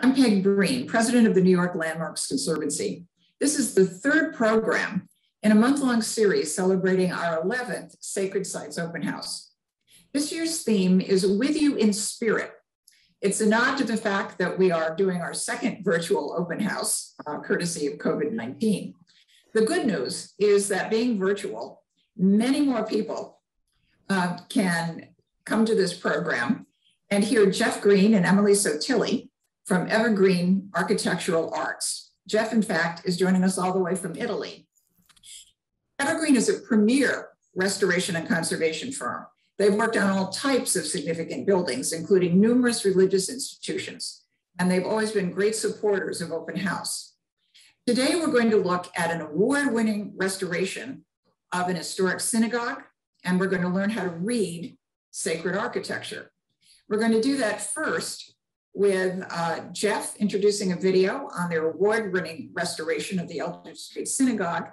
I'm Peg Breen, president of the New York Landmarks Conservancy. This is the third program in a month long series celebrating our 11th Sacred Sites Open House. This year's theme is With You in Spirit. It's a nod to the fact that we are doing our second virtual open house, uh, courtesy of COVID 19. The good news is that being virtual, many more people uh, can come to this program and hear Jeff Greene and Emily Sottile from EverGreene Architectural Arts. Jeff, in fact, is joining us all the way from Italy. EverGreene is a premier restoration and conservation firm. They've worked on all types of significant buildings, including numerous religious institutions, and they've always been great supporters of open house. Today, we're going to look at an award winning restoration of an historic synagogue, and we're going to learn how to read sacred architecture. We're going to do that first with uh, Jeff introducing a video on their award winning restoration of the Eldridge Street Synagogue.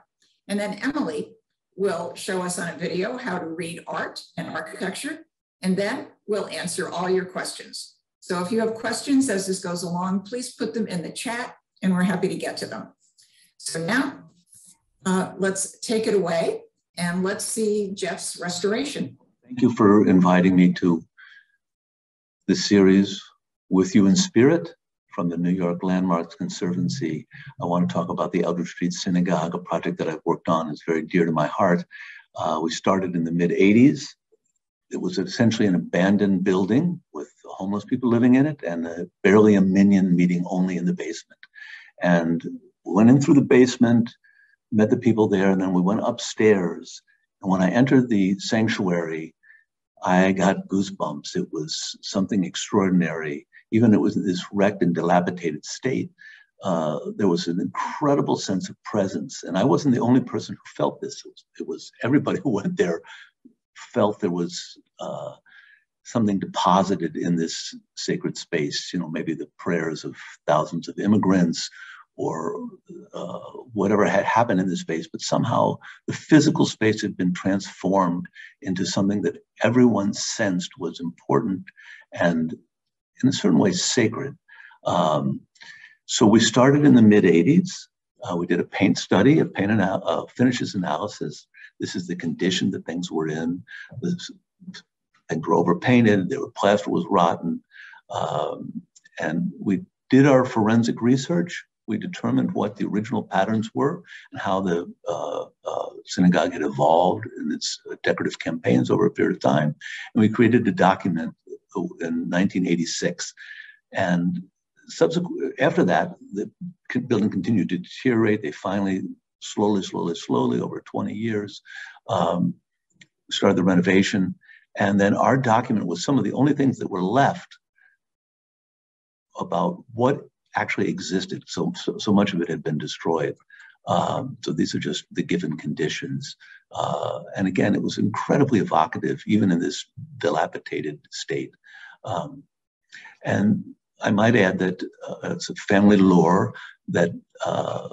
And then Emily will show us on a video how to read art and architecture. And then we'll answer all your questions. So if you have questions as this goes along, please put them in the chat and we're happy to get to them. So now uh, let's take it away and let's see Jeff's restoration. Thank you for inviting me to this series with you in spirit from the New York Landmarks Conservancy. I want to talk about the Eldridge Street Synagogue, a project that I've worked on. It's very dear to my heart. Uh, we started in the mid 80s. It was essentially an abandoned building with homeless people living in it and a, barely a minyan meeting only in the basement. And went in through the basement, met the people there, and then we went upstairs. And when I entered the sanctuary, I got goosebumps. It was something extraordinary. Even it was in this wrecked and dilapidated state. Uh, there was an incredible sense of presence, and I wasn't the only person who felt this. It was, it was everybody who went there felt there was uh, something deposited in this sacred space. You know, maybe the prayers of thousands of immigrants, or uh, whatever had happened in this space, but somehow the physical space had been transformed into something that everyone sensed was important and, in a certain way, sacred. Um, so we started in the mid 80s. Uh, we did a paint study, a paint ana- uh, finishes analysis. This is the condition that things were in. This, things were overpainted. The plaster was rotten, um, and we did our forensic research we determined what the original patterns were and how the uh, uh, synagogue had evolved in its decorative campaigns over a period of time. And we created a document in 1986. And subsequent, after that, the building continued to deteriorate. They finally, slowly, slowly, slowly, over 20 years, um, started the renovation. And then our document was some of the only things that were left about what actually existed. So, so, so much of it had been destroyed. Um, so these are just the given conditions. Uh, and again, it was incredibly evocative, even in this dilapidated state. Um, and I might add that uh, it's a family lore that uh,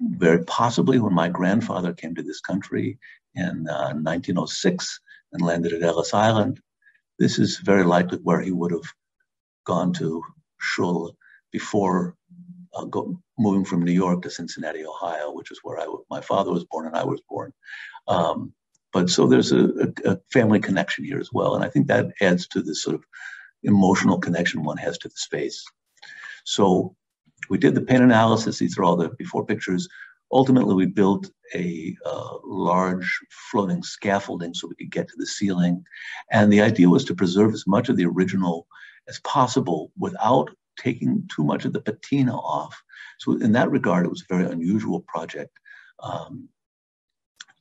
very possibly when my grandfather came to this country in 1906 uh, and landed at Ellis Island, this is very likely where he would have gone to shul before uh, go, moving from New York to Cincinnati, Ohio, which is where I, my father was born and I was born. Um, but so there's a, a, a, family connection here as well. And I think that adds to this sort of emotional connection one has to the space. So we did the paint analysis. These are all the before pictures. Ultimately, we built a uh, large floating scaffolding so we could get to the ceiling. And the idea was to preserve as much of the original as possible without taking too much of the patina off. So in that regard, it was a very unusual project um,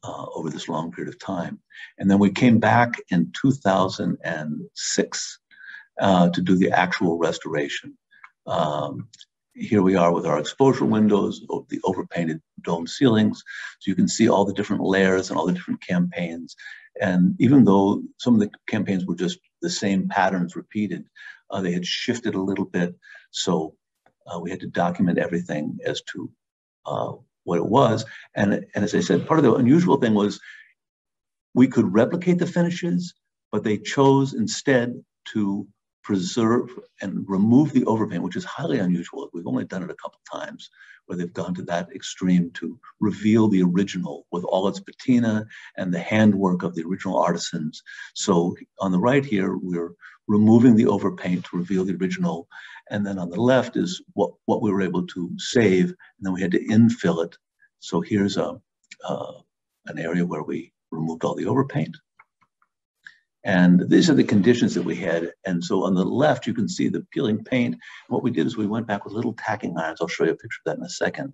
uh, over this long period of time. And then we came back in 2006 uh, to do the actual restoration. Um, here we are with our exposure windows, the overpainted dome ceilings. So you can see all the different layers and all the different campaigns. And even though some of the campaigns were just the same patterns repeated, uh, they had shifted a little bit. So uh, we had to document everything as to uh, what it was. And, and as I said, part of the unusual thing was we could replicate the finishes, but they chose instead to preserve and remove the overpaint, which is highly unusual. We've only done it a couple times where they've gone to that extreme to reveal the original with all its patina and the handwork of the original artisans. So on the right here, we're removing the overpaint to reveal the original. And then on the left is what, what we were able to save. And then we had to infill it. So here's a, uh, an area where we removed all the overpaint. And these are the conditions that we had. And so on the left, you can see the peeling paint. What we did is we went back with little tacking irons. I'll show you a picture of that in a second.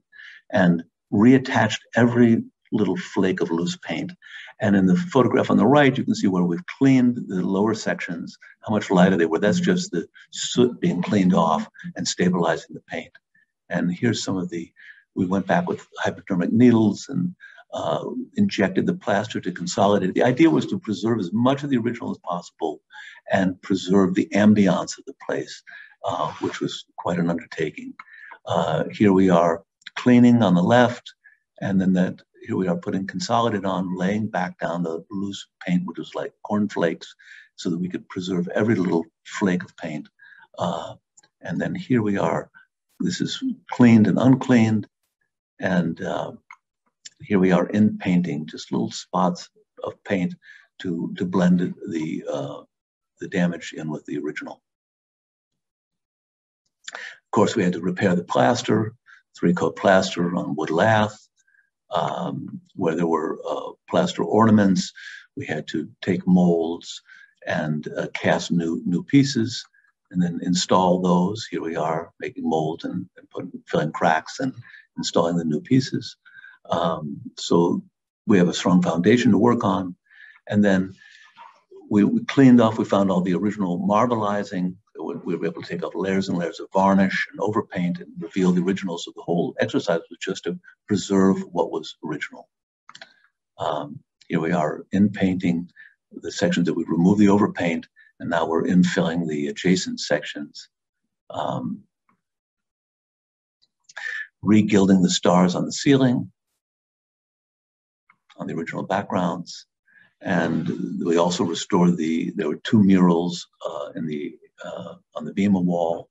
And reattached every little flake of loose paint. And in the photograph on the right, you can see where we've cleaned the lower sections, how much lighter they were. That's just the soot being cleaned off and stabilizing the paint. And here's some of the, we went back with hypodermic needles and uh, injected the plaster to consolidate. The idea was to preserve as much of the original as possible and preserve the ambiance of the place, uh, which was quite an undertaking. Uh, here we are cleaning on the left, and then that here we are putting Consolidate on, laying back down the loose paint, which was like cornflakes, so that we could preserve every little flake of paint. Uh, and then here we are, this is cleaned and uncleaned, and uh, here we are in painting, just little spots of paint to, to blend the, uh, the damage in with the original. Of course, we had to repair the plaster, three coat plaster on wood lath, um, where there were uh, plaster ornaments. We had to take molds and uh, cast new, new pieces and then install those. Here we are making molds and, and putting, filling cracks and installing the new pieces. Um, so we have a strong foundation to work on. And then we, we, cleaned off, we found all the original marbleizing. We, we were able to take off layers and layers of varnish and overpaint and reveal the originals. So the whole exercise was just to preserve what was original. Um, here we are in painting the sections that we removed the overpaint, and now we're infilling the adjacent sections. Um, regilding the stars on the ceiling, on the original backgrounds. And we also restored the, there were two murals uh, in the, uh, on the Bema wall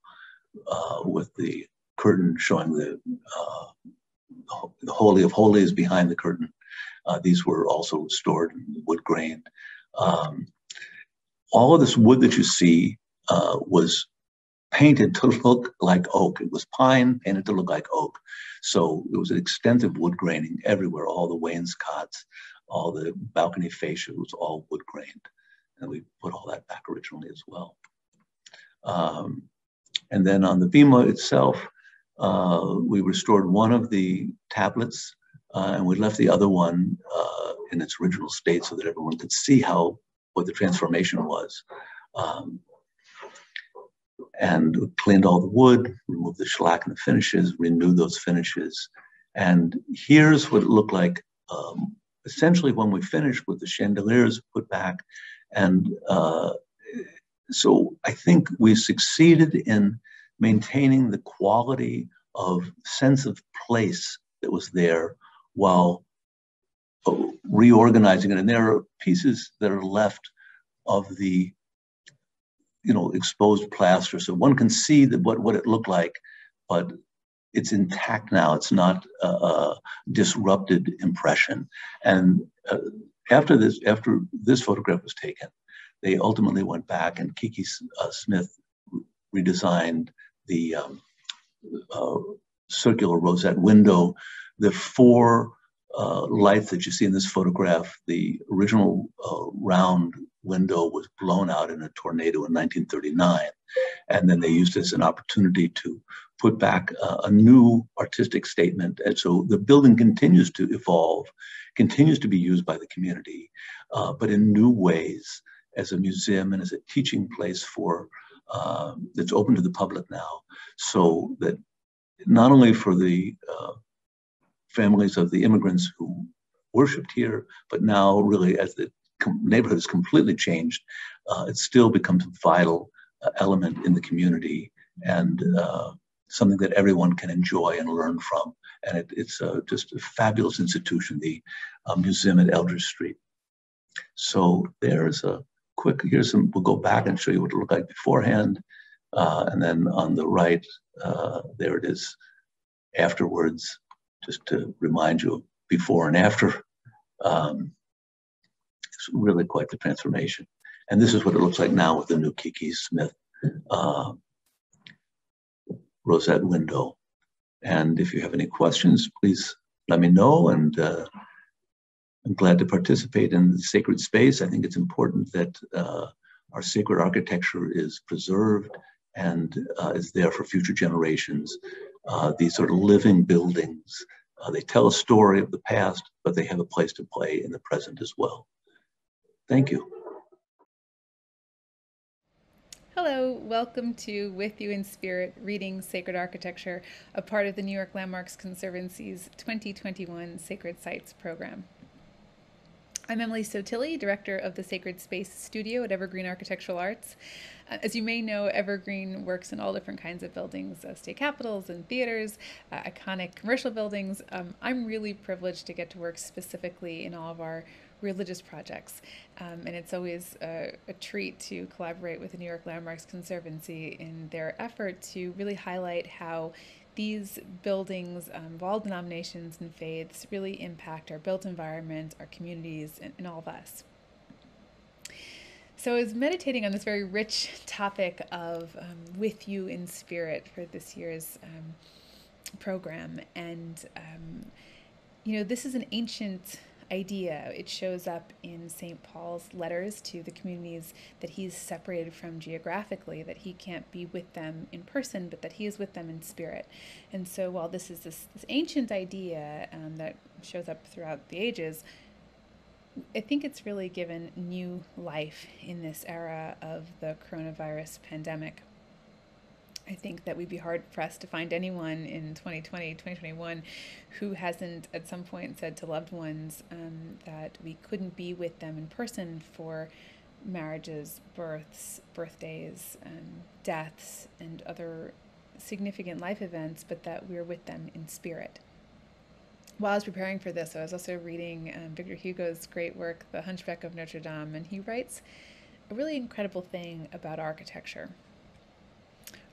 uh, with the curtain showing the, uh, the Holy of Holies behind the curtain. Uh, these were also restored and wood grained. Um, all of this wood that you see uh, was painted to look like oak. It was pine painted to look like oak. So it was an extensive wood graining everywhere. All the wainscots, all the balcony fascia was all wood grained. And we put all that back originally as well. Um, and then on the Bema itself, uh, we restored one of the tablets uh, and we left the other one uh, in its original state so that everyone could see how what the transformation was. Um, and cleaned all the wood, removed the shellac and the finishes, renewed those finishes. And here's what it looked like um, essentially when we finished with the chandeliers put back. And uh, so I think we succeeded in maintaining the quality of sense of place that was there while uh, reorganizing it. And there are pieces that are left of the you know, exposed plaster. So one can see what, what it looked like, but it's intact now. It's not a, a disrupted impression. And uh, after this, after this photograph was taken, they ultimately went back and Kiki uh, Smith redesigned the um, uh, circular rosette window. The four uh, lights that you see in this photograph, the original uh, round window was blown out in a tornado in 1939. And then they used it as an opportunity to put back a, a new artistic statement. And so the building continues to evolve, continues to be used by the community, uh, but in new ways as a museum and as a teaching place for uh, that's open to the public now. So that not only for the uh, families of the immigrants who worshiped here, but now really as the neighborhood has completely changed, uh, it still becomes a vital uh, element in the community and uh, something that everyone can enjoy and learn from. And it, it's uh, just a fabulous institution, the uh, museum at Eldridge Street. So there's a quick, here's some, we'll go back and show you what it looked like beforehand. Uh, and then on the right, there it is afterwards, just to remind you before and after. Um, it's really quite the transformation. And this is what it looks like now with the new Kiki Smith uh, rosette window. And if you have any questions, please let me know. And uh, I'm glad to participate in the sacred space. I think it's important that uh, our sacred architecture is preserved and uh, is there for future generations. Uh, these sort of living buildings, uh, they tell a story of the past, but they have a place to play in the present as well. Thank you. Hello, welcome to With You in Spirit Reading Sacred Architecture, a part of the New York Landmarks Conservancy's 2021 Sacred Sites program. I'm Emily Sottile, Director of the Sacred Space Studio at EverGreene Architectural Arts. Uh, as you may know, EverGreene works in all different kinds of buildings, uh, state capitals and theaters, uh, iconic commercial buildings. Um, I'm really privileged to get to work specifically in all of our religious projects. Um, and it's always a, a, treat to collaborate with the New York Landmarks Conservancy in their effort to really highlight how these buildings um, of all denominations and faiths really impact our built environment, our communities, and, and all of us. So I was meditating on this very rich topic of um, with you in spirit for this year's um, program. And, um, you know, this is an ancient idea. It shows up in St. Paul's letters to the communities that he's separated from geographically, that he can't be with them in person, but that he is with them in spirit. And so, while this is this, this ancient idea um, that shows up throughout the ages, I think it's really given new life in this era of the coronavirus pandemic. I think that we'd be hard pressed to find anyone in 2020, 2021 who hasn't at some point said to loved ones um, that we couldn't be with them in person for marriages, births, birthdays, um, deaths, and other significant life events, but that we're with them in spirit. While I was preparing for this, I was also reading um, Victor Hugo's great work, The Hunchback of Notre Dame, and he writes a really incredible thing about architecture.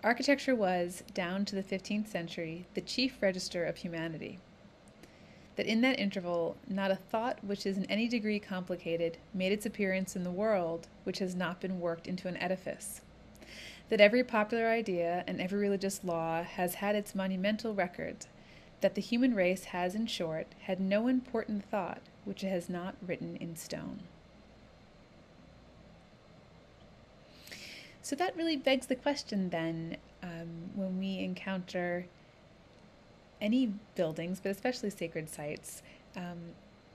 Architecture was, down to the 15th century, the chief register of humanity. That in that interval, not a thought which is in any degree complicated made its appearance in the world which has not been worked into an edifice. That every popular idea and every religious law has had its monumental record. That the human race has, in short, had no important thought which it has not written in stone. So that really begs the question then um, when we encounter any buildings, but especially sacred sites, um,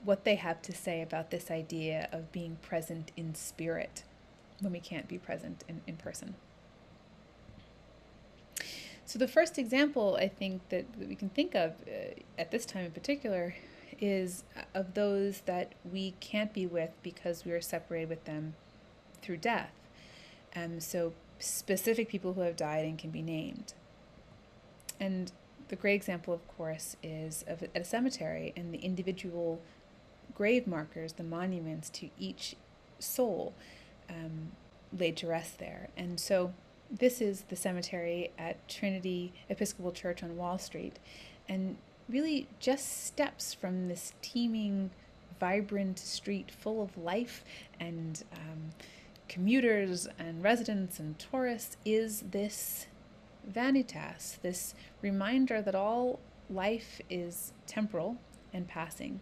what they have to say about this idea of being present in spirit when we can't be present in, in person. So, the first example I think that, that we can think of uh, at this time in particular is of those that we can't be with because we are separated with them through death. Um, so specific people who have died and can be named. And the great example, of course, is of at a cemetery and the individual grave markers, the monuments to each soul um, laid to rest there. And so this is the cemetery at Trinity Episcopal Church on Wall Street. And really just steps from this teeming, vibrant street full of life and um, commuters and residents and tourists is this vanitas, this reminder that all life is temporal and passing.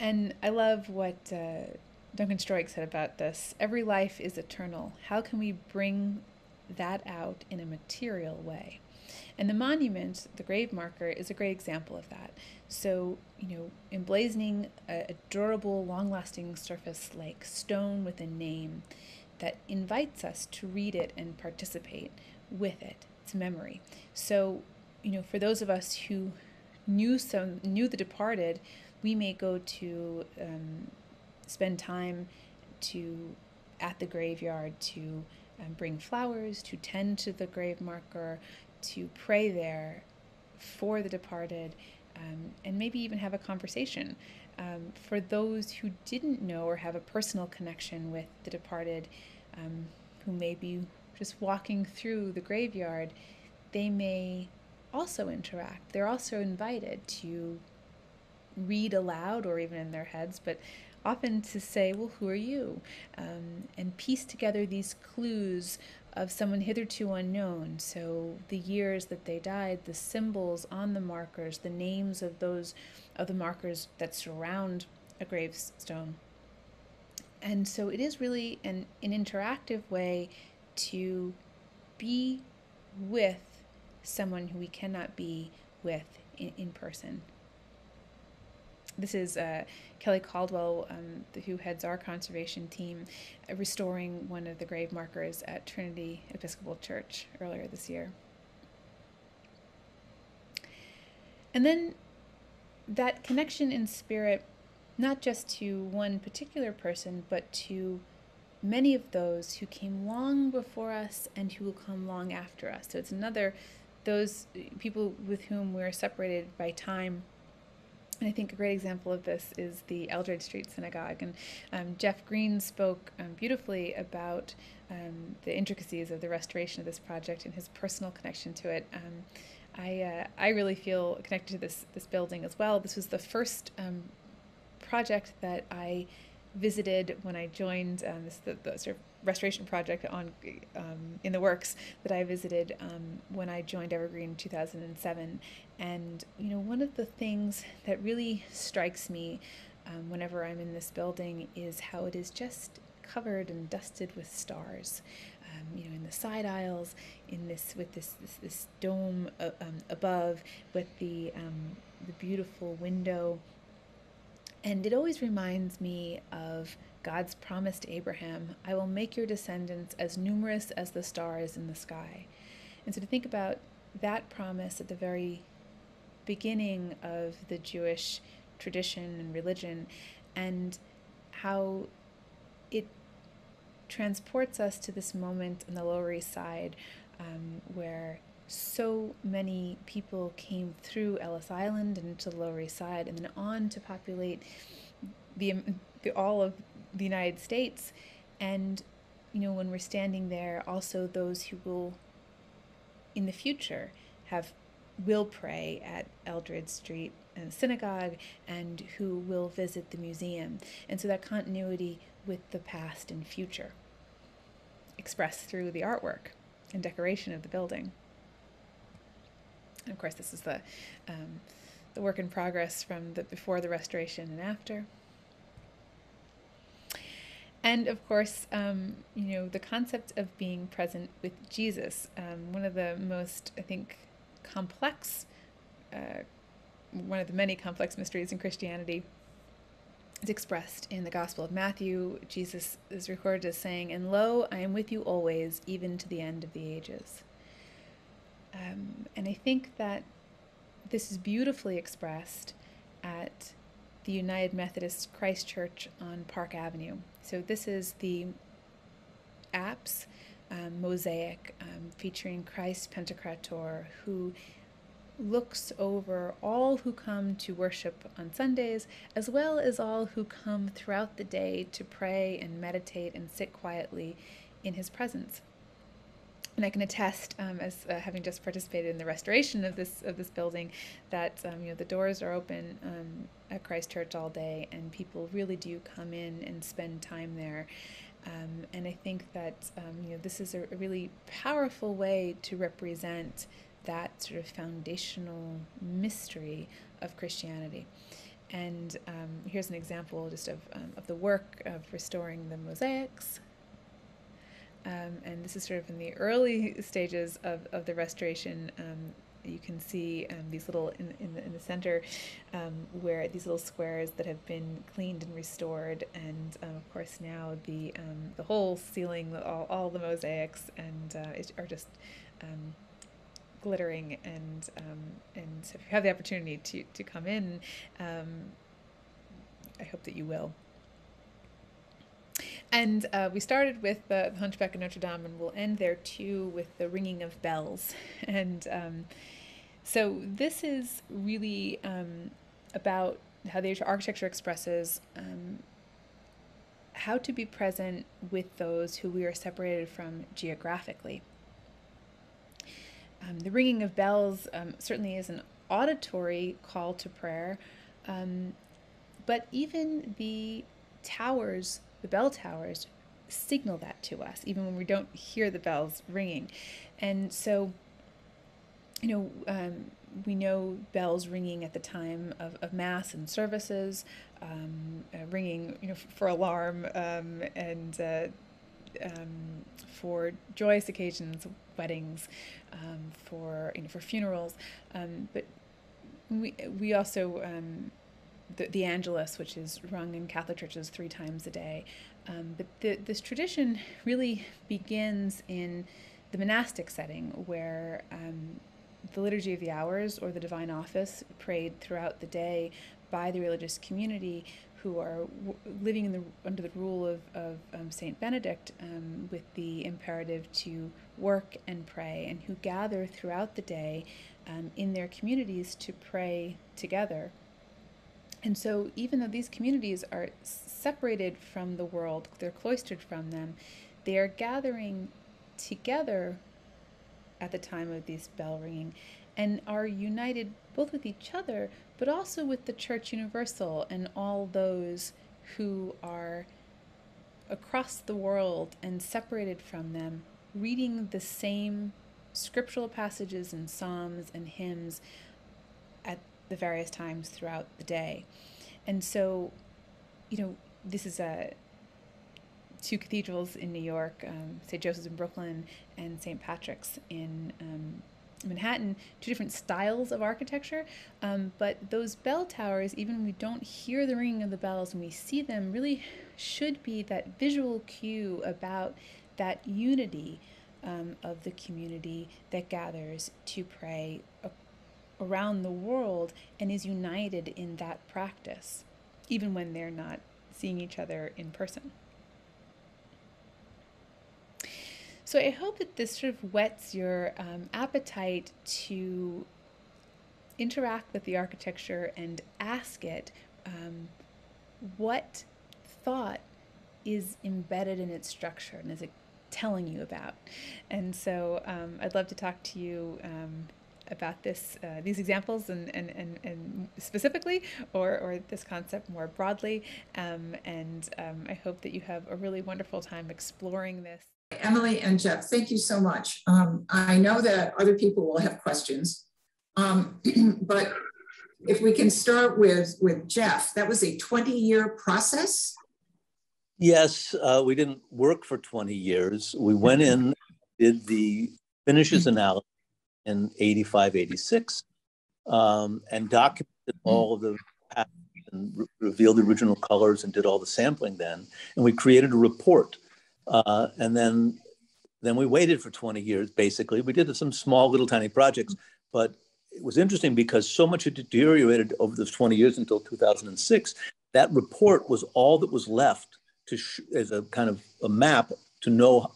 And I love what uh, Duncan Stroik said about this. Every life is eternal. How can we bring that out in a material way? And the monument, the grave marker, is a great example of that. So, you know, emblazoning a, a durable, long lasting surface like stone with a name that invites us to read it and participate with it. It's memory. So, you know, for those of us who knew some knew the departed, we may go to um, spend time to at the graveyard to um, bring flowers, to tend to the grave marker, to pray there for the departed um, and maybe even have a conversation um, for those who didn't know or have a personal connection with the departed, um, who may be just walking through the graveyard, they may also interact. They're also invited to read aloud or even in their heads, but often to say, Well, who are you? Um, and piece together these clues of someone hitherto unknown. So the years that they died, the symbols on the markers, the names of those of the markers that surround a gravestone. And so it is really an, an interactive way to be with someone who we cannot be with in, in person. This is uh, Kelly Caldwell, um, who heads our conservation team, uh, restoring one of the grave markers at Trinity Episcopal Church earlier this year. And then that connection in spirit, not just to one particular person, but to many of those who came long before us and who will come long after us. So it's another, those people with whom we're separated by time. And I think a great example of this is the Eldridge Street Synagogue. And um, Jeff Greene spoke um, beautifully about um, the intricacies of the restoration of this project and his personal connection to it. Um, I, uh, I really feel connected to this, this building as well. This was the first um, project that I visited when I joined um, this the, the, sort of restoration project on um, in the works that I visited um, when I joined EverGreene in 2007. And you know, one of the things that really strikes me um, whenever I'm in this building is how it is just covered and dusted with stars. Um, you know, in the side aisles, in this with this this, this dome uh, um, above, with the the beautiful window and it always reminds me of God's promise to Abraham I will make your descendants as numerous as the stars in the sky. And so to think about that promise at the very beginning of the Jewish tradition and religion and how it transports us to this moment in the Lower East Side um, where so many people came through Ellis Island and into the Lower East Side and then on to populate the, um, the all of the United States. And, you know, when we're standing there, also those who will, in the future, have will pray at Eldridge Street synagogue and who will visit the museum. And so that continuity with the past and future expressed through the artwork and decoration of the building. Of course, this is the um, the work in progress from the before the restoration and after. And of course, um, you know, the concept of being present with Jesus, um, one of the most, I think, complex, uh, one of the many complex mysteries in Christianity is expressed in the Gospel of Matthew. Jesus is recorded as saying, And lo, I am with you always, even to the end of the ages. Um, and I think that this is beautifully expressed at the United Methodist Christ Church on Park Avenue. So this is the apse um, mosaic um, featuring Christ Pantocrator, who looks over all who come to worship on Sundays, as well as all who come throughout the day to pray and meditate and sit quietly in his presence and I can attest, um, as uh, having just participated in the restoration of this of this building, that um, you know the doors are open um, at Christ Church all day, and people really do come in and spend time there. Um, and I think that um, you know this is a, really powerful way to represent that sort of foundational mystery of Christianity. And um, here's an example just of, of the work of restoring the mosaics um, and this is sort of in the early stages of, of the restoration. Um, you can see um, these little in, in, the, in the center um, where these little squares that have been cleaned and restored and um, of course now the um, the whole ceiling all, all the mosaics and uh, are just glittering and and so if you have the opportunity to, to come in I hope that you will. And uh, we started with the Hunchback of Notre Dame, and we'll end there too with the ringing of bells. And um, so this is really um, about how the architecture expresses um, how to be present with those who we are separated from geographically. Um, the ringing of bells um, certainly is an auditory call to prayer, um, but even the towers, the bell towers, signal that to us, even when we don't hear the bells ringing. And so, you know, um, we know bells ringing at the time of, of mass and services, um, uh, ringing, you know, for alarm um, and uh, um, for joyous occasions, weddings, um, for you know, for funerals. Um, but we we also um, the, the Angelus, which is rung in Catholic churches three times a day. Um, but the, this tradition really begins in the monastic setting, where um, the Liturgy of the Hours or the Divine Office prayed throughout the day by the religious community who are w- living in the, under the rule of, of um, Saint Benedict um, with the imperative to work and pray, and who gather throughout the day um, in their communities to pray together. And so, even though these communities are separated from the world, they're cloistered from them, they are gathering together at the time of this bell ringing and are united both with each other but also with the Church Universal and all those who are across the world and separated from them, reading the same scriptural passages and psalms and hymns the various times throughout the day. And so, you know, this is a two cathedrals in New York, um, St. Joseph's in Brooklyn and St. Patrick's in um, Manhattan, two different styles of architecture. Um, but those bell towers, even when we don't hear the ringing of the bells and we see them, really should be that visual cue about that unity um, of the community that gathers to pray around the world and is united in that practice, even when they're not seeing each other in person. So I hope that this sort of whets your um, appetite to interact with the architecture and ask it um, what thought is embedded in its structure and is it telling you about. And so um, I'd love to talk to you um, about this, uh, these examples and, and, and, and specifically, or, or this concept more broadly. Um, and um, I hope that you have a really wonderful time exploring this. Emily and Jeff, thank you so much. Um, I know that other people will have questions, um, but if we can start with, with Jeff, that was a 20 year process? Yes, uh, we didn't work for 20 years. We went in, did the finishes analysis in 85, 86, um, and documented all of the and re revealed the original colors and did all the sampling then. And we created a report uh, and then, then we waited for 20 years, basically. We did some small little tiny projects, but it was interesting because so much had deteriorated over those 20 years until 2006. That report was all that was left to as a kind of a map to know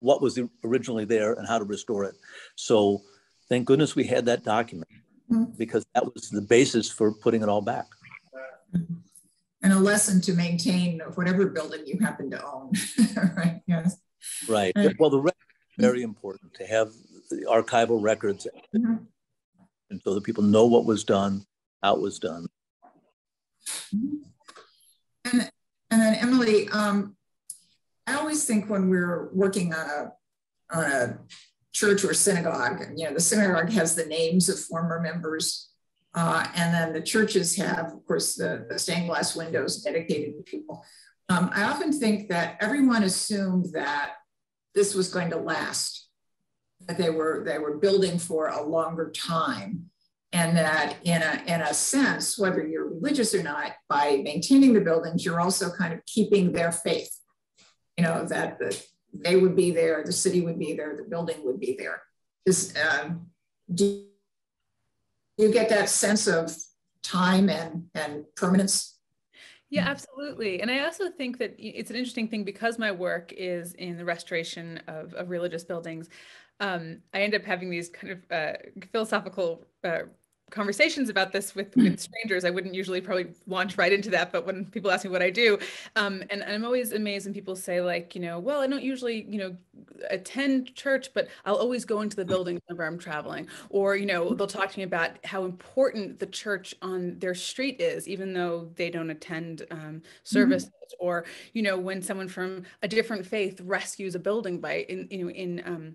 what was originally there and how to restore it. So thank goodness we had that document mm-hmm. because that was the basis for putting it all back. And a lesson to maintain whatever building you happen to own. right. Yes. Right. Well, the record is very important to have the archival records, mm-hmm. and so that people know what was done, how it was done. Mm-hmm. And and then Emily, um, I always think when we're working on a on a church or synagogue, you know, the synagogue has the names of former members uh, and then the churches have, of course, the, the stained glass windows dedicated to people. Um, I often think that everyone assumed that this was going to last, that they were they were building for a longer time, and that in a in a sense, whether you're religious or not, by maintaining the buildings, you're also kind of keeping their faith. You know that the, they would be there, the city would be there, the building would be there. Is um, do you get that sense of time and, and permanence. Yeah, absolutely. And I also think that it's an interesting thing because my work is in the restoration of, of religious buildings. Um, I end up having these kind of uh, philosophical uh, conversations about this with, with strangers. I wouldn't usually probably launch right into that, but when people ask me what I do, um, and, and, I'm always amazed when people say like, you know, well, I don't usually, you know, attend church, but I'll always go into the building whenever I'm traveling. Or, you know, they'll talk to me about how important the church on their street is, even though they don't attend um, services. Mm-hmm. Or, you know, when someone from a different faith rescues a building by in, you know, in um,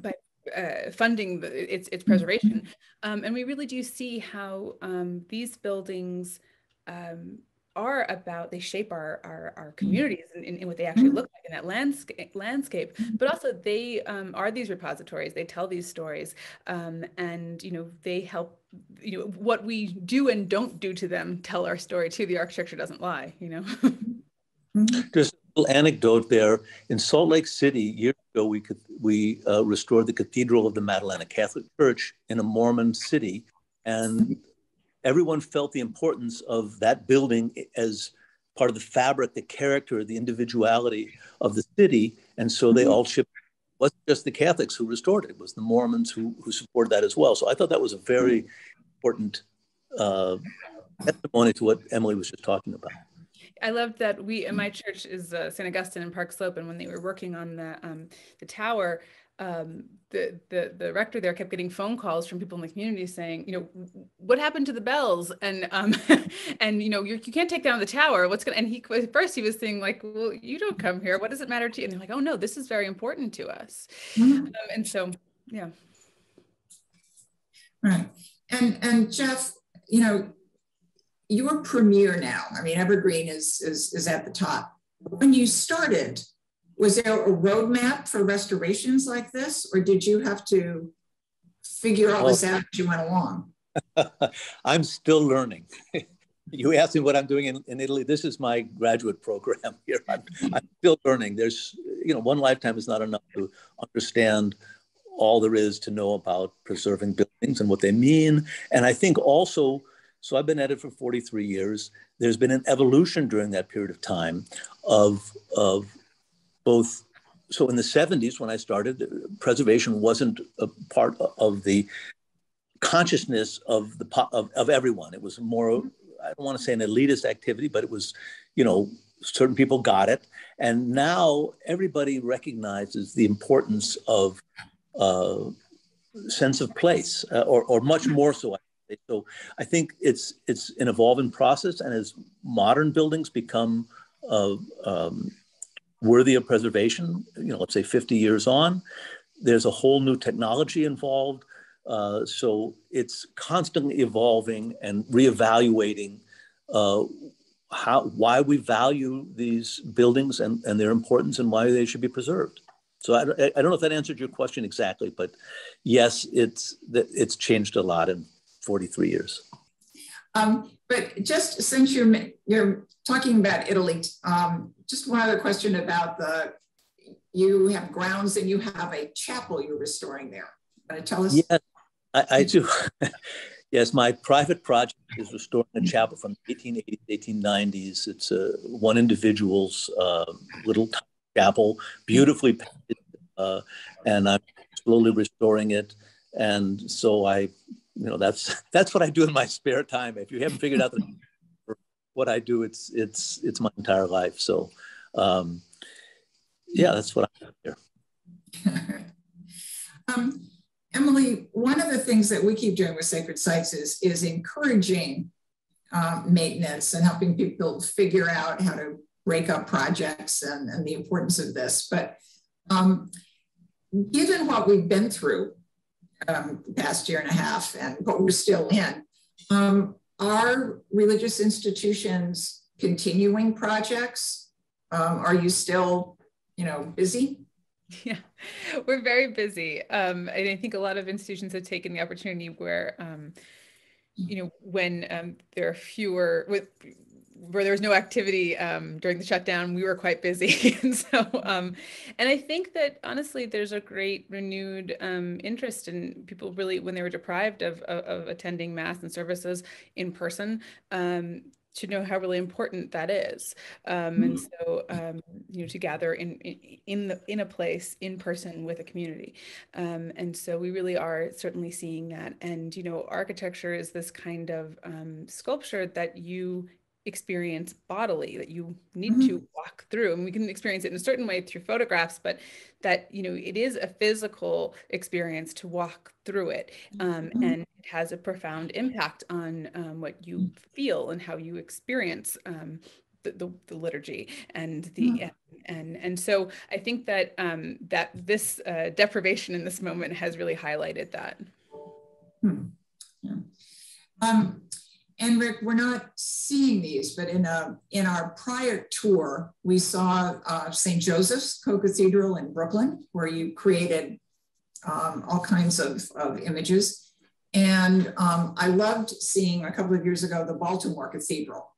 by uh, funding the, its its preservation, um, and we really do see how um, these buildings um, are about they shape our our, our communities and, and, what they actually look like in that landscape landscape. But also they um, are these repositories. They tell these stories, um, and you know they help. You know what we do and don't do to them tell our story too. The architecture doesn't lie. You know. Just a little anecdote there in Salt Lake City years ago. We could we uh, restored the Cathedral of the Madeleine, a Catholic church in a Mormon city, and everyone felt the importance of that building as part of the fabric, the character, the individuality of the city, and so they mm-hmm. all shipped. It wasn't just the Catholics who restored it; it was the Mormons who who supported that as well. So I thought that was a very important uh, testimony to what Emily was just talking about. I loved that we in my church is uh, St. Augustine in Park Slope, and when they were working on the um, the tower, um, the, the the rector there kept getting phone calls from people in the community saying, you know, what happened to the bells? And um, and you know, you you can't take down the tower. What's gonna? And he at first he was saying like, well, you don't come here. What does it matter to you? And they're like, oh no, this is very important to us. Mm-hmm. Um, and so, yeah. Right. And and Jeff, you know, your premier now, I mean, EverGreene is, is, is at the top. When you started, was there a roadmap for restorations like this, or did you have to figure all this out as you went along? I'm still learning. you asked me what I'm doing in, in Italy. This is my graduate program here. I'm, I'm still learning. There's, you know, one lifetime is not enough to understand all there is to know about preserving buildings and what they mean. And I think also so I've been at it for 43 years. There's been an evolution during that period of time of, of both. So in the 70s, when I started, preservation wasn't a part of the consciousness of the of, of everyone. It was more, I don't want to say an elitist activity, but it was, you know, certain people got it. And now everybody recognizes the importance of uh, sense of place, uh, or, or much more so, so I think it's it's an evolving process, and as modern buildings become uh, um, worthy of preservation, you know, let's say 50 years on, there's a whole new technology involved. Uh, so it's constantly evolving and reevaluating uh, how why we value these buildings and, and their importance and why they should be preserved. So I, I don't know if that answered your question exactly, but yes, it's it's changed a lot and 43 years. Um, but just since you're you're talking about Italy, um, just one other question about the you have grounds and you have a chapel you're restoring there. Want to tell us? Yes, I, I do. yes, my private project is restoring a chapel from the 1880s, 1890s. It's a one individual's uh, little chapel, beautifully painted, uh, and I'm slowly restoring it. And so I you know that's that's what I do in my spare time. If you haven't figured out the, what I do, it's it's it's my entire life. So um, yeah, that's what I'm here. um, Emily, one of the things that we keep doing with sacred sites is is encouraging um, maintenance and helping people figure out how to break up projects and, and the importance of this. But um, given what we've been through um, past year and a half and what we're still in. Um, are religious institutions continuing projects? Um, are you still, you know, busy? Yeah, we're very busy. Um, and I think a lot of institutions have taken the opportunity where, um, you know, when um, there are fewer, with where there was no activity um, during the shutdown, we were quite busy. and so, um, and I think that honestly, there's a great renewed um, interest in people really when they were deprived of, of, of, attending mass and services in person. Um, to know how really important that is. Um, and so, um, you know, to gather in, in, the, in a place in person with a community. Um, and so we really are certainly seeing that. And, you know, architecture is this kind of um, sculpture that you experience bodily that you need mm-hmm. to walk through and we can experience it in a certain way through photographs but that you know it is a physical experience to walk through it um, mm-hmm. and it has a profound impact on um, what you feel and how you experience um, the, the, the, liturgy and the mm. and and so I think that um, that this uh, deprivation in this moment has really highlighted that. Hmm. Yeah. Um, and Rick, we're not seeing these, but in a in our prior tour, we saw uh, St. Joseph's Co-Cathedral in Brooklyn, where you created um, all kinds of, of images. And um, I loved seeing a couple of years ago the Baltimore Cathedral,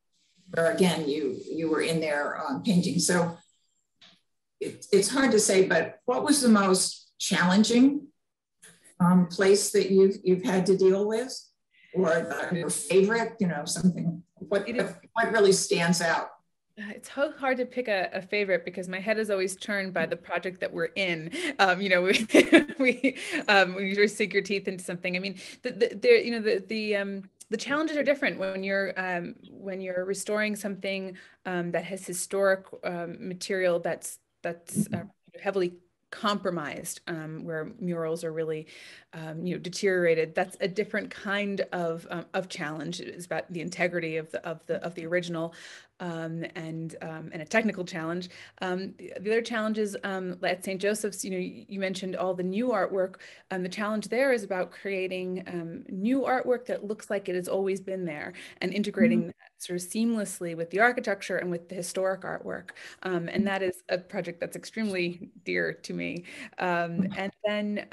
where again you you were in there um, painting. So it, it's hard to say, but what was the most challenging um, place that you've you've had to deal with, or your favorite? You know, something. What what really stands out? Uh, it's so hard to pick a, a, favorite because my head is always turned by the project that we're in. Um, you know, we we um, we usually sink your teeth into something. I mean, the, the, the you know the the um, the challenges are different when you're um, when you're restoring something um, that has historic um, material that's that's uh, heavily compromised um, where murals are really um, you know deteriorated that's a different kind of um, of challenge it's about the integrity of the of the of the original um, and um, and a technical challenge. Um, the, the, other challenges um, at St. Joseph's, you know, you, mentioned all the new artwork. Um, the challenge there is about creating um, new artwork that looks like it has always been there and integrating mm-hmm. that sort of seamlessly with the architecture and with the historic artwork. and that is a project that's extremely dear to me. and then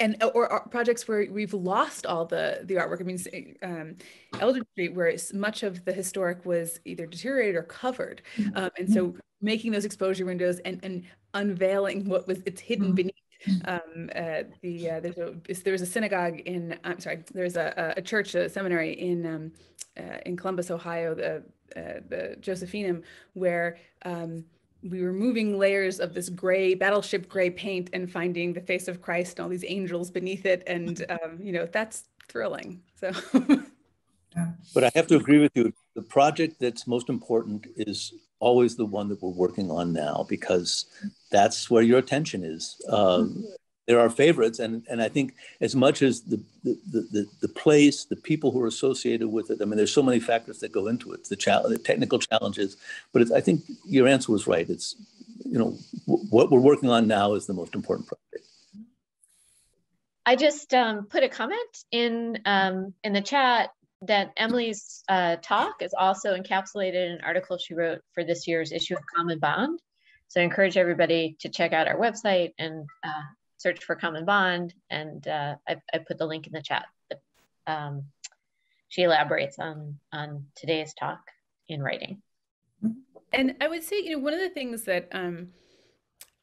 and uh, or, or, projects where we've lost all the the artwork. I mean, um, Eldridge Street, where much of the historic was either deteriorated or covered, mm-hmm. um, and so making those exposure windows and and unveiling what was it's hidden mm-hmm. beneath. Um, uh, the uh, there's a there was a synagogue in I'm sorry there's a, a church a seminary in um, uh, in Columbus Ohio the uh, the Josephinum where um, we were moving layers of this gray battleship gray paint and finding the face of Christ and all these angels beneath it. And, um, you know, that's thrilling. So. but I have to agree with you. The project that's most important is always the one that we're working on now because that's where your attention is. Um, there are favorites, and, and I think as much as the, the, the, the, place, the people who are associated with it, I mean, there's so many factors that go into it, the, challenge, the technical challenges, but I think your answer was right. It's, you know, what we're working on now is the most important project. I just um, put a comment in um, in the chat that Emily's uh, talk is also encapsulated in an article she wrote for this year's issue of Common Bond. So I encourage everybody to check out our website and uh, search for Common Bond, and uh, I, I, put the link in the chat. But, um, she elaborates on on today's talk in writing. And I would say, you know, one of the things that um,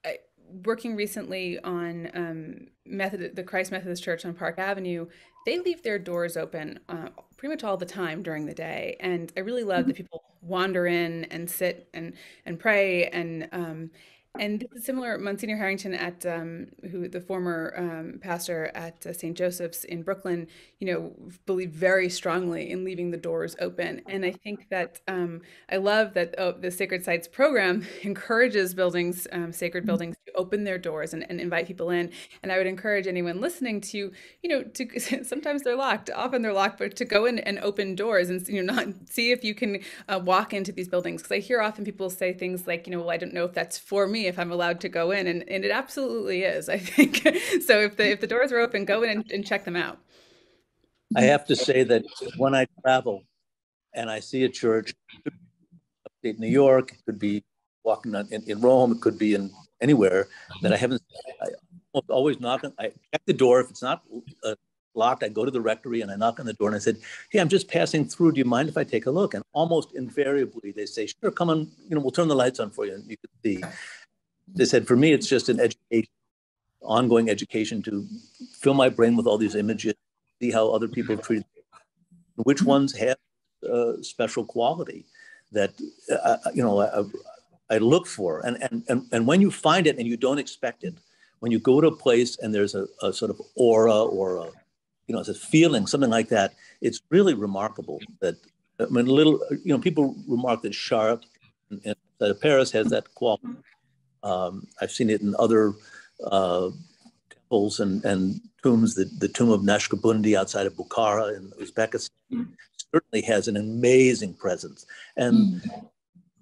I, working recently on um, Method, the Christ Methodist Church on Park Avenue, they leave their doors open uh, pretty much all the time during the day, and I really love mm-hmm. that people wander in and sit and and pray and um, and similar, Monsignor Harrington at um, who the former um, pastor at uh, St. Joseph's in Brooklyn, you know, believed very strongly in leaving the doors open. And I think that um, I love that oh, the Sacred Sites program encourages buildings, um, sacred buildings, to open their doors and, and, invite people in. And I would encourage anyone listening to, you know, to sometimes they're locked, often they're locked, but to go in and open doors and you know not see if you can uh, walk into these buildings. Because I hear often people say things like, you know, well, I don't know if that's for me if I'm allowed to go in, and, and it absolutely is. I think so. If the if the doors are open, go in and, and check them out. I have to say that when I travel and I see a church, upstate New York, it could be walking in, in Rome, it could be in anywhere that I haven't. I always knock on. I check the door if it's not uh, locked. I go to the rectory and I knock on the door and I said, "Hey, I'm just passing through. Do you mind if I take a look?" And almost invariably they say, "Sure, come on. You know, we'll turn the lights on for you and you can see." They said for me it's just an education ongoing education to fill my brain with all these images see how other people treated which ones have uh, special quality that uh, uh you know I, I, look for. And, and and and when you find it and you don't expect it, when you go to a place and there's a, a sort of aura or a you know it's a feeling, something like that, it's really remarkable. That I mean, little you know people remark that Chartres and, that Paris has that quality. Um, I've seen it in other uh, temples and, and tombs. The, the tomb of Naqshbandi outside of Bukhara in Uzbekistan mm. certainly has an amazing presence. And, mm.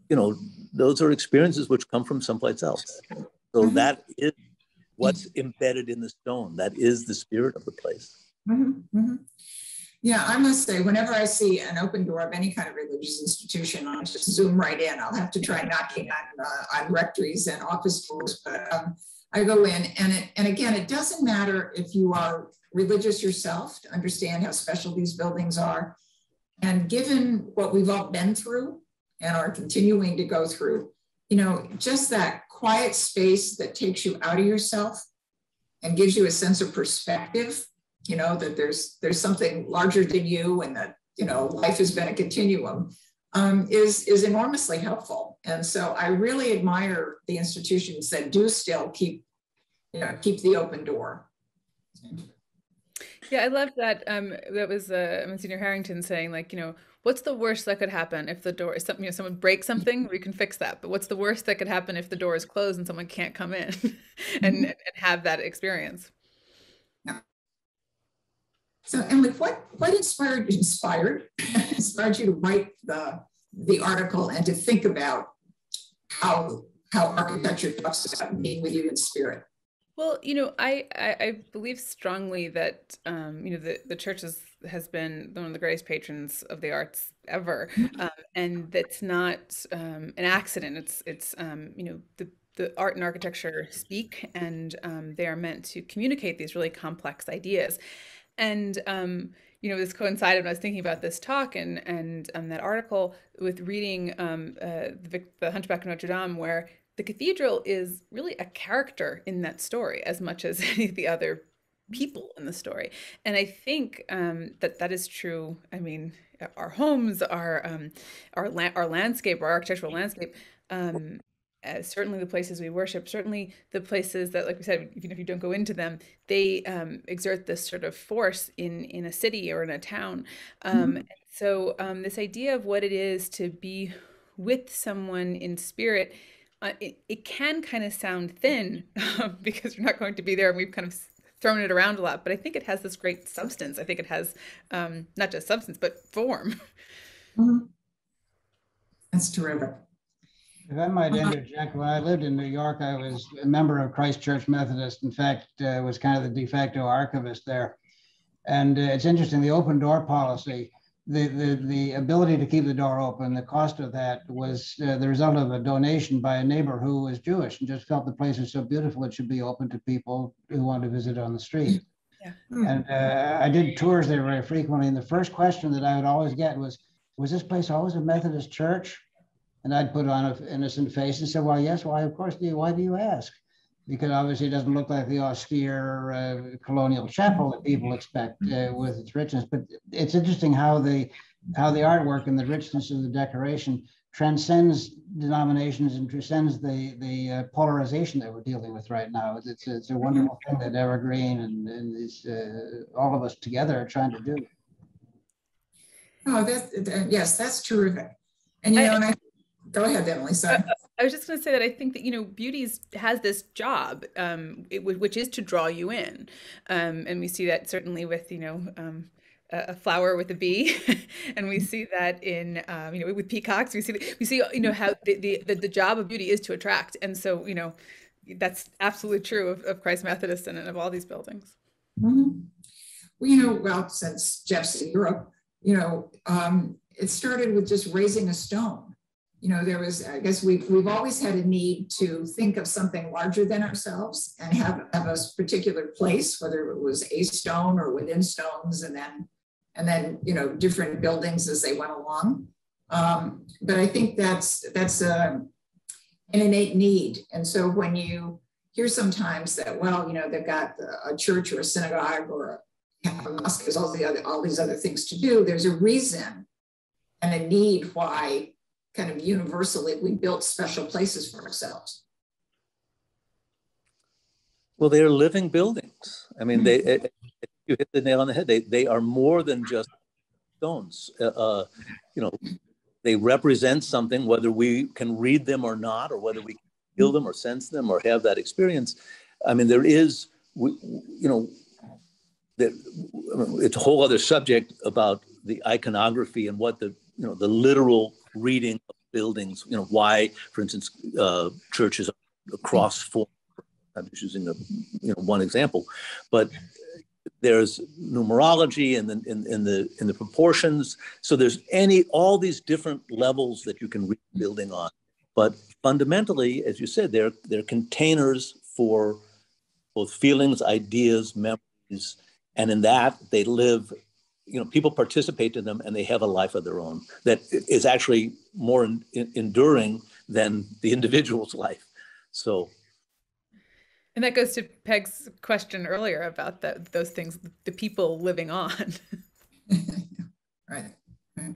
you know, those are experiences which come from someplace else. So mm-hmm. that is what's embedded in the stone. That is the spirit of the place. Yeah, I must say, whenever I see an open door of any kind of religious institution, I'll just zoom right in. I'll have to try knocking on, uh, on rectories and office doors, but um, I go in, and it, and again, it doesn't matter if you are religious yourself to understand how special these buildings are. And given what we've all been through and are continuing to go through, you know, just that quiet space that takes you out of yourself and gives you a sense of perspective you know that there's there's something larger than you and that you know life has been a continuum um, is is enormously helpful. And so i really admire the institutions that do still keep you know keep the open door. Yeah i love that um that was uh monsignor harrington saying like you know what's the worst that could happen if the door is something you know someone breaks something we can fix that. But what's the worst that could happen if the door is closed and someone can't come in and, mm-hmm. and have that experience so Emily, what what inspired inspired inspired you to write the the article and to think about how how architecture talks about being with you in spirit? Well, you know, I, I, I believe strongly that um, you know the the church is, has been one of the greatest patrons of the arts ever, mm-hmm. um, and that's not um, an accident. It's it's um, you know the the art and architecture speak, and um, they are meant to communicate these really complex ideas. And um, you know, this coincided when I was thinking about this talk and and um, that article with reading um, uh, the, the Hunchback of Notre Dame, where the cathedral is really a character in that story as much as any of the other people in the story. And I think um, that that is true. I mean, our homes, our um, our la- our landscape, our architectural landscape. Um, uh, certainly the places we worship, certainly the places that, like we said, even if you don't go into them, they um, exert this sort of force in in a city or in a town. Um, mm-hmm. So um, this idea of what it is to be with someone in spirit, uh, it, it can kind of sound thin because you're not going to be there, and we've kind of thrown it around a lot. But I think it has this great substance. I think it has um, not just substance but form. Mm-hmm. That's terrific. If I might interject, when I lived in New York, I was a member of Christ Church Methodist. In fact, uh, was kind of the de facto archivist there. And uh, it's interesting, the open door policy, the, the, the ability to keep the door open, the cost of that was uh, the result of a donation by a neighbor who was Jewish and just felt the place was so beautiful it should be open to people who want to visit on the street. Yeah. Hmm. And uh, I did tours there very frequently. And the first question that I would always get was, was this place always a Methodist church? And I'd put on an innocent face and say, well, yes, why, of course, do you, why do you ask? Because obviously it doesn't look like the austere uh, colonial chapel that people expect uh, with its richness. But it's interesting how the, how the artwork and the richness of the decoration transcends denominations and transcends the, the uh, polarization that we're dealing with right now. It's, it's, it's a wonderful thing that EverGreene and, and these, uh, all of us together are trying to do. Oh, that, that yes, that's terrific. And you know, and I go ahead, Emily. Sorry. I was just going to say that I think that you know beauty's has this job, um, it, which is to draw you in, um, and we see that certainly with you know um, a flower with a bee, and we see that in um, you know with peacocks. We see that, we see you know how the, the the job of beauty is to attract, and so you know that's absolutely true of, of Christ Methodist and of all these buildings. Mm-hmm. Well, you know, well, since Jeff's Europe, you know, um, it started with just raising a stone you know, there was, I guess we've, we've always had a need to think of something larger than ourselves and have, have a particular place, whether it was a stone or within stones, and then, and then, you know, different buildings as they went along. Um, but I think that's, that's a, an innate need. And so when you hear sometimes that, well, you know, they've got a church or a synagogue or a, a mosque, there's all the other, all these other things to do. There's a reason and a need why kind of universally we built special places for ourselves. Well, they are living buildings. I mean, they mm-hmm. you hit the nail on the head. They they are more than just stones. Uh, uh, you know, they represent something, whether we can read them or not, or whether we feel them or sense them or have that experience. I mean, there is, you know, that it's a whole other subject about the iconography and what the you know the literal reading of buildings. You know, why, for instance, uh, churches across form. I'm just using a, you know one example, but there's numerology and in, in, in, the in the proportions. So there's any all these different levels that you can read building on. But fundamentally, as you said, they're they're containers for both feelings, ideas, memories, and in that they live. You know, people participate in them, and they have a life of their own that is actually more in, in, enduring than the individual's life. So and that goes to Peg's question earlier about the, those things, the people living on. right. right.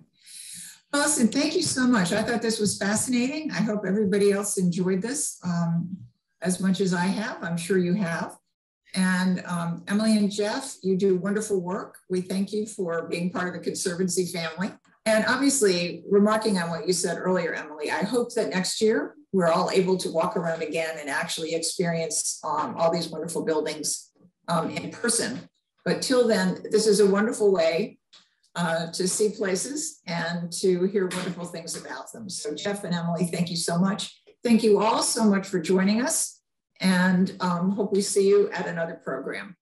Awesome. Thank you so much. I thought this was fascinating. I hope everybody else enjoyed this um, as much as I have. I'm sure you have. And um, Emily and Jeff, you do wonderful work. We thank you for being part of the Conservancy family. And obviously, remarking on what you said earlier, Emily, I hope that next year we're all able to walk around again and actually experience um, all these wonderful buildings um, in person. But till then, this is a wonderful way uh, to see places and to hear wonderful things about them. So Jeff and Emily, thank you so much. Thank you all so much for joining us and um, hope we see you at another program.